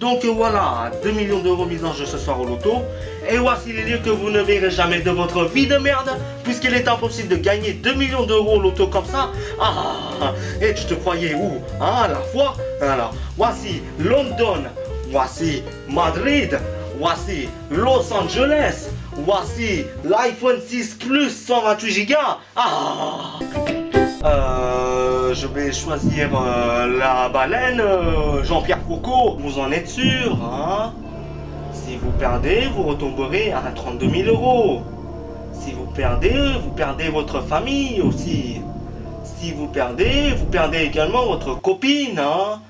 Donc voilà, 2 millions d'euros mis en jeu ce soir au loto. Et voici les lieux que vous ne verrez jamais de votre vie de merde, puisqu'il est impossible de gagner 2 millions d'euros au loto comme ça. Ah, et tu te croyais où? Hein, la fois Alors, voici London, voici Madrid, voici Los Angeles, voici l'iPhone 6 Plus 128 Go. Ah euh, je vais choisir euh, la baleine, euh, Jean-Pierre Foucault. Vous en êtes sûr, hein? Si vous perdez, vous retomberez à 32 000 euros. Si vous perdez, vous perdez votre famille aussi. Si vous perdez, vous perdez également votre copine, hein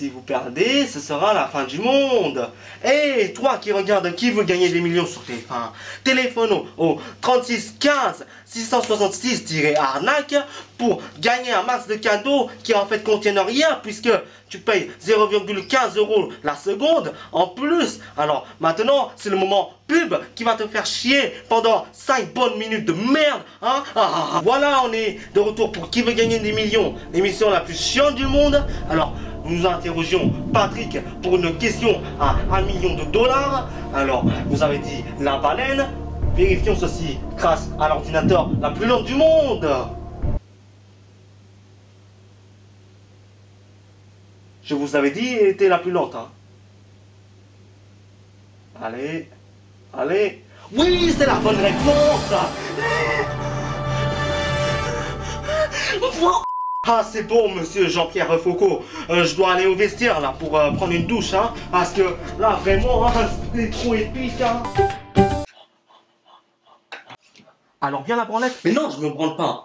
si vous perdez, ce sera la fin du monde. Et toi qui regardes qui veut gagner des millions sur tes fins, téléphone au, 36 15 666-arnaque pour gagner un max de cadeaux qui en fait contiennent rien puisque tu payes 0,15 euros la seconde en plus. Alors maintenant, c'est le moment pub qui va te faire chier pendant 5 bonnes minutes de merde. Hein ah, ah, ah. Voilà, on est de retour pour qui veut gagner des millions, l'émission la plus chiante du monde. Alors, nous interrogions Patrick pour une question à 1 million de dollars. Alors, vous avez dit la baleine. Vérifions ceci grâce à l'ordinateur la plus lente du monde. Je vous avais dit, elle était la plus lente. Hein. Allez, allez. Oui, c'est la bonne réponse. Ah c'est bon monsieur Jean-Pierre Foucault, euh, je dois aller au vestiaire là pour euh, prendre une douche hein, parce que là vraiment hein, c'est trop épique hein. Alors bien la branlette Mais non je me branle pas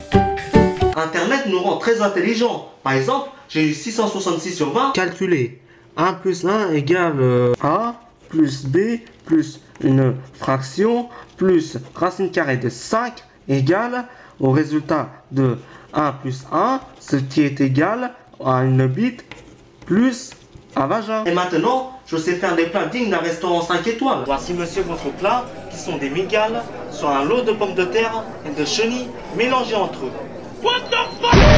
Internet nous rend très intelligents. Par exemple, j'ai eu 666 sur 20. Calculer 1 plus 1 égale euh, A plus B plus une fraction plus racine carrée de 5 égale au résultat de 1 plus 1, ce qui est égal à une bite plus vagin. Et maintenant, je sais faire des plats dignes d'un restaurant 5 étoiles. Voici monsieur votre plat, qui sont des migales, sur un lot de pommes de terre et de chenilles mélangées entre eux. What the fuck?